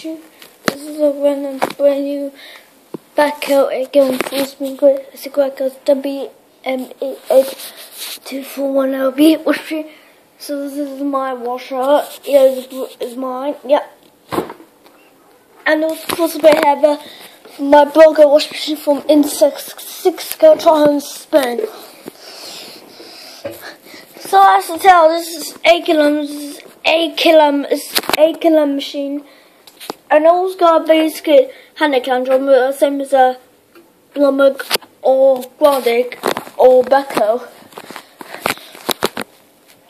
This is a brand, brand new back out again full a great goes WM882410B washing. So this is my washer. Yeah, this is mine. Yep. And also to have my burger wash machine from Insect 6 Go Try Spin. So as to tell, this is a kilo, this is a kilo, it's a kilo machine. And it's got basically hand control, same as a Blumig or Grundig or Beko.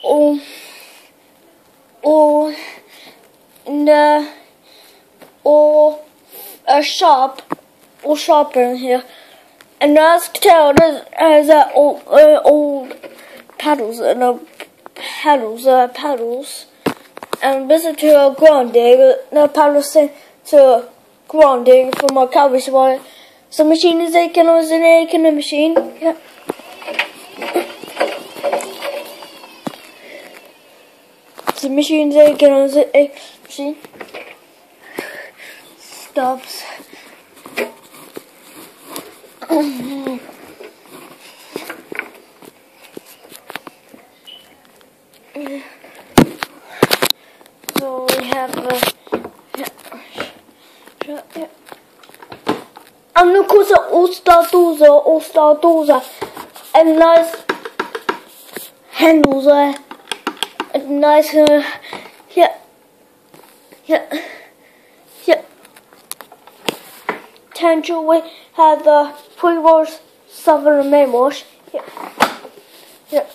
Or, or, the, or a shop, or shopper in here. And as you can tell, there's uh, old, uh, old paddles and uh, paddles, uh, paddles. And a grinding, no paddles to grinding for my cabbage one. So machine is a kilo is an a kilo machine. Yeah. The machine is a kilo is a machine. Stops. So we have a. And of course, Osterdoser, Osterdoser. and nice handles there. A nice, uh, yeah, yeah, yeah. Tangent we have the and main wash. Yeah, yeah.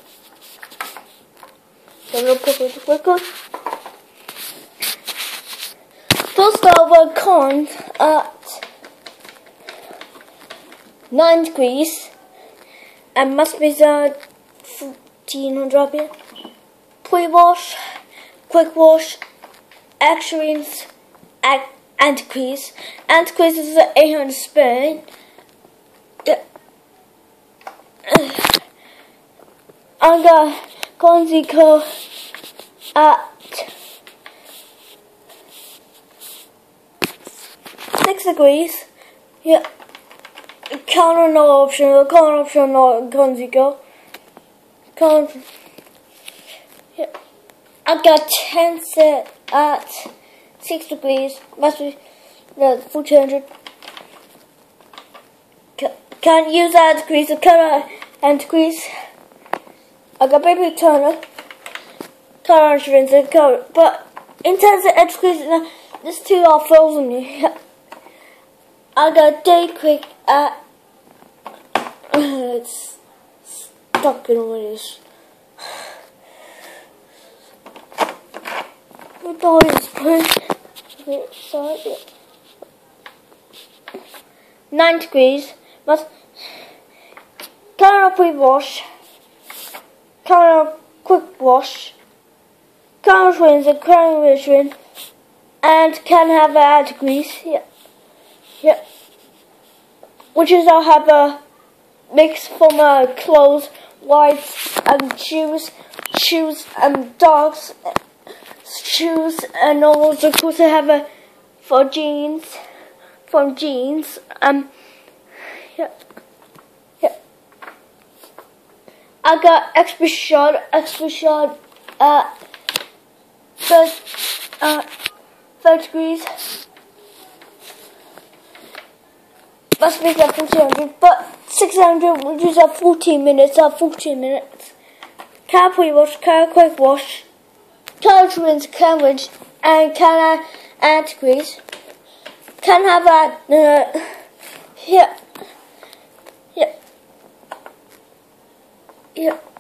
Put it quick on. First of all, cons at 9 degrees and must be the 1400 RPM. Pre-wash, quick wash, extremes, and degrees. And degrees is the 800 spin. I got Gonzico at uh, six degrees. Yeah. Counter no option. Counter option no Gonzico. Counter. Yeah. I got ten set at six degrees. Must be the full hundred. Can't use that degrees. Counter and degrees. I got baby Turner. Turner insurance and cover. But in terms of edge degrees, this two are frozen me. I got day quick at it's stuck in ways. The is push side Nine degrees must current pre wash current quick wash current rinse and current rinse and can have a degrees yeah. Yeah. Which is I'll have a mix from uh, clothes, whites and shoes, shoes and dogs, shoes and all. of course I have a for jeans, from jeans. Um, yeah, yeah. I got extra short, extra short, uh, first, uh, third degrees. must be like 1400, but 600 would use up 14 minutes, up 14 minutes. Can I pre-wash, can I quick wash, can I rinse, can I rinse, and can I add grease. Can I have a, uh, here, yeah. yeah, yeah.